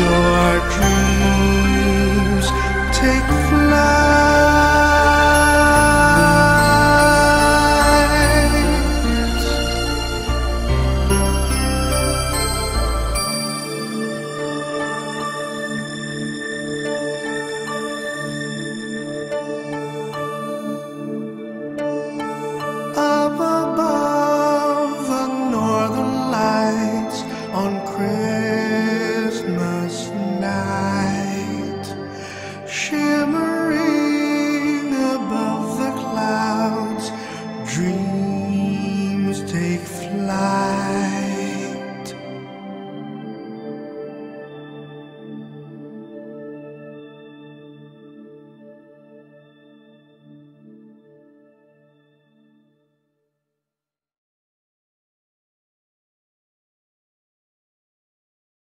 Let